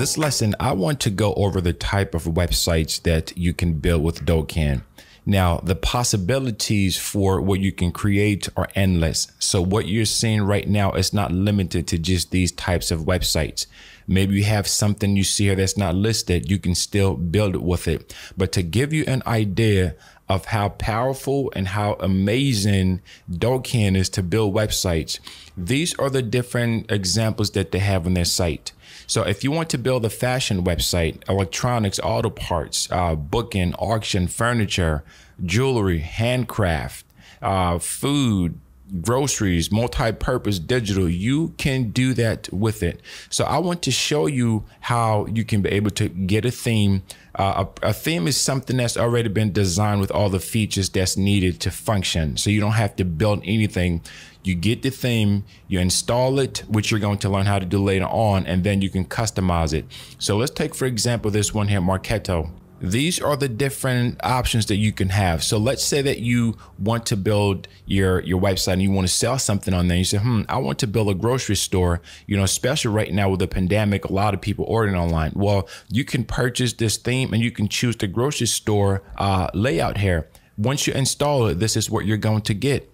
this lesson, I want to go over the type of websites that you can build with Dokan. Now, the possibilities for what you can create are endless. So, what you're seeing right now is not limited to just these types of websites. Maybe you have something you see here that's not listed, you can still build it with it. But to give you an idea of how powerful and how amazing Dokan is to build websites, these are the different examples that they have on their site. So if you want to build a fashion website, electronics, auto parts, uh, booking, auction, furniture, jewelry, handcraft, uh, food, groceries, multi-purpose digital, you can do that with it. So I want to show you how you can be able to get a theme. Uh, a, a, theme is something that's already been designed with all the features that's needed to function. So you don't have to build anything. You get the theme, you install it, which you're going to learn how to do later on, and then you can customize it. So let's take, for example, this one here, Marketo these are the different options that you can have. So let's say that you want to build your your website and you want to sell something on there. You say, hmm, I want to build a grocery store. You know, especially right now with the pandemic, a lot of people ordering online. Well, you can purchase this theme and you can choose the grocery store uh, layout here. Once you install it, this is what you're going to get.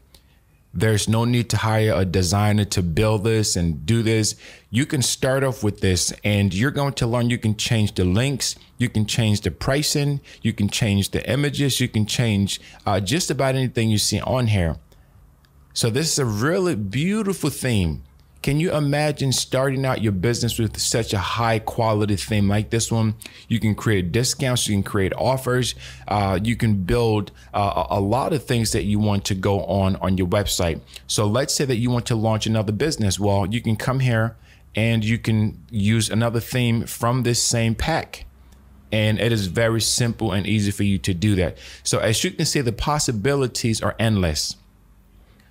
There's no need to hire a designer to build this and do this. You can start off with this and you're going to learn you can change the links, you can change the pricing, you can change the images, you can change uh, just about anything you see on here. So this is a really beautiful theme. Can you imagine starting out your business with such a high quality theme like this one? You can create discounts, you can create offers, uh, you can build uh, a lot of things that you want to go on on your website. So let's say that you want to launch another business. Well, you can come here and you can use another theme from this same pack. And it is very simple and easy for you to do that. So as you can see, the possibilities are endless.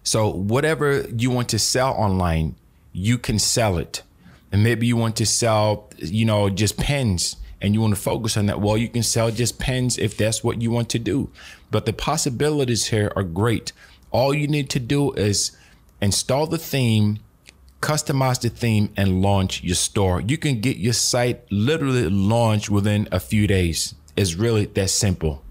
So whatever you want to sell online, you can sell it. And maybe you want to sell, you know, just pens and you want to focus on that. Well, you can sell just pens if that's what you want to do. But the possibilities here are great. All you need to do is install the theme, customize the theme, and launch your store. You can get your site literally launched within a few days. It's really that simple.